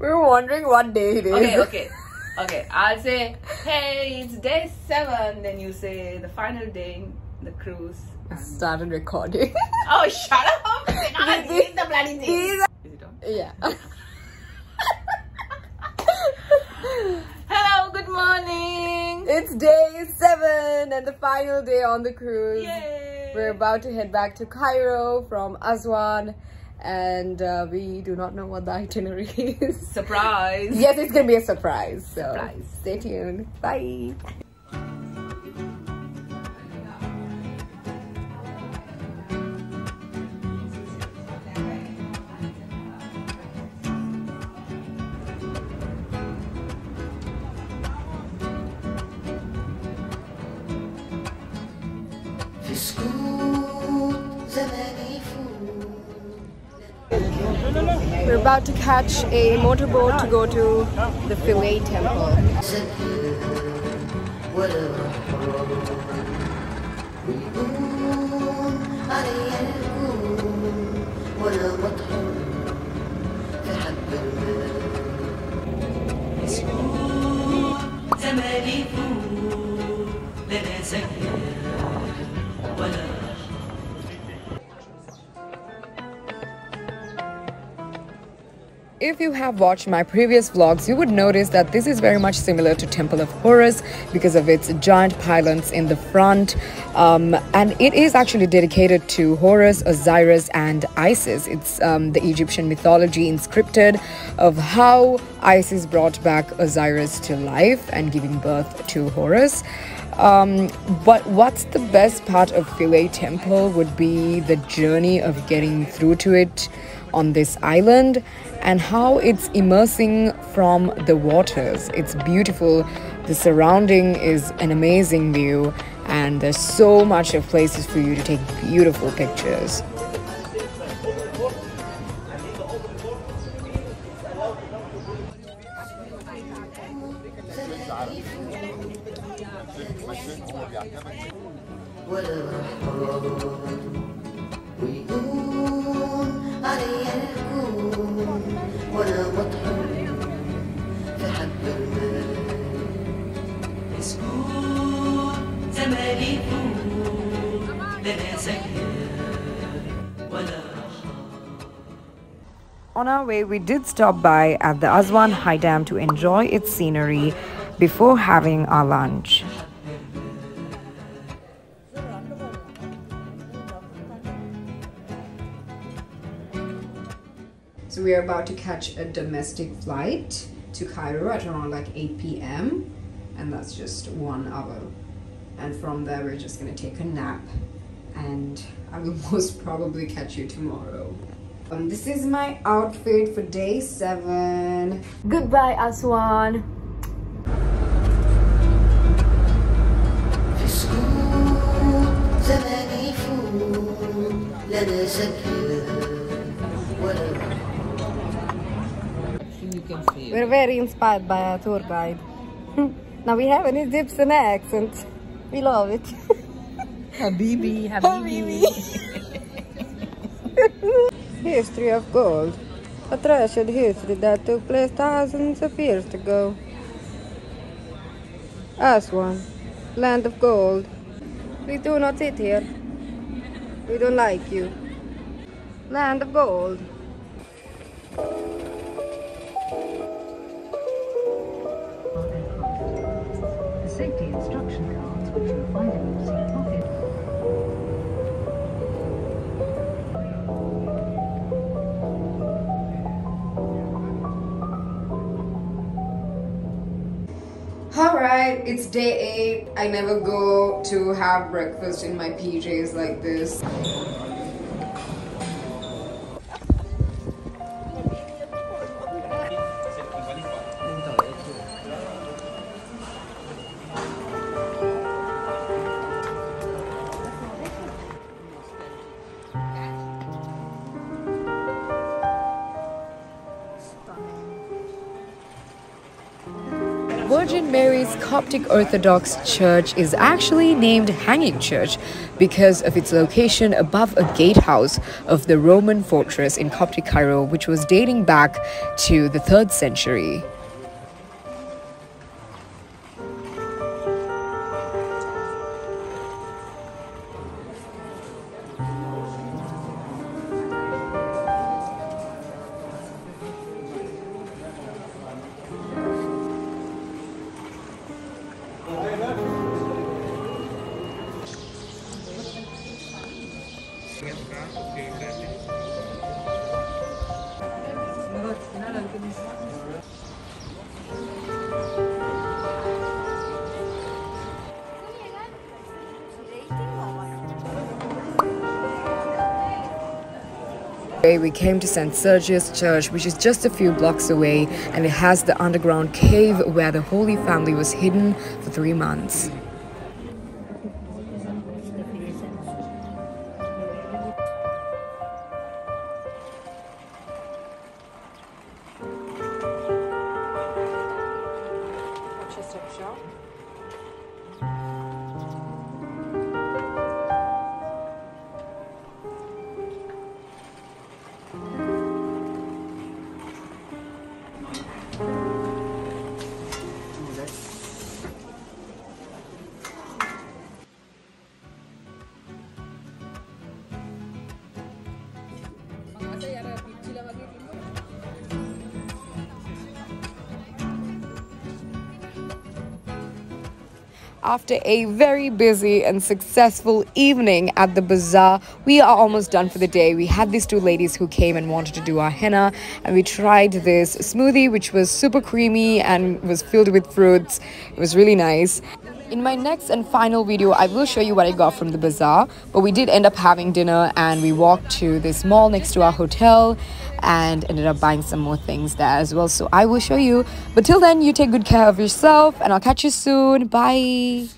We were wondering what day it is. Okay, okay. Okay, I'll say, hey, it's day seven. Then you say the final day the cruise. And- Started recording. Oh, shut up! I can't the bloody thing. Is it on? yeah. Hello, good morning. it's day seven and the final day on the cruise. Yay! We're about to head back to Cairo from Aswan, and uh, we do not know what the itinerary is. surprise. yes, it's gonna be a surprise. So Surprise. stay tuned. Bye. We're about to catch a motorboat to go to the Philae Temple. If you have watched my previous vlogs, you would notice that this is very much similar to Temple of Horus because of its giant pylons in the front. Um, and it is actually dedicated to Horus, Osiris, and Isis. It's um, the Egyptian mythology inscripted of how Isis brought back Osiris to life and giving birth to Horus. Um, but what's the best part of Philae Temple would be the journey of getting through to it on this island and how it's immersing from the waters. It's beautiful. The surrounding is an amazing view and there's so much of places for you to take beautiful pictures. We. علي الكون ولا مطحون في حب المال سكوت زماني يفوت لنا سكر ولا On our way, we did stop by at the Aswan High Dam to enjoy its scenery before having our lunch. So we are about to catch a domestic flight to Cairo at around like 8 p.m. and that's just one hour. And from there we're just gonna take a nap and I will most probably catch you tomorrow. Um, this is my outfit for day seven. Goodbye, Aswan. You can see. We're very inspired by our tour guide. now we have an Egyptian accent. We love it. Habibi, Habibi. History of gold. A treasured history that took place thousands of years ago. Aswan, land of gold. We do not sit here. We don't like you. Land of gold. Alright, it's day 8. I never go to have breakfast in my PJs like this. Virgin Mary's Coptic Orthodox Church is actually named Hanging Church because of its location above a gatehouse of the Roman fortress in Coptic Cairo, which was dating back to the 3rd century. Okay, We came to St. Sergius Church, which is just a few blocks away, and it has the underground cave where the Holy Family was hidden for three months. thank you After a very busy and successful evening at the bazaar, we are almost done for the day. We had these two ladies who came and wanted to do our henna, and we tried this smoothie, which was super creamy and was filled with fruits. It was really nice. In my next and final video, I will show you what I got from the bazaar. But we did end up having dinner and we walked to this mall next to our hotel and ended up buying some more things there as well. So I will show you. But till then, you take good care of yourself and I'll catch you soon. Bye.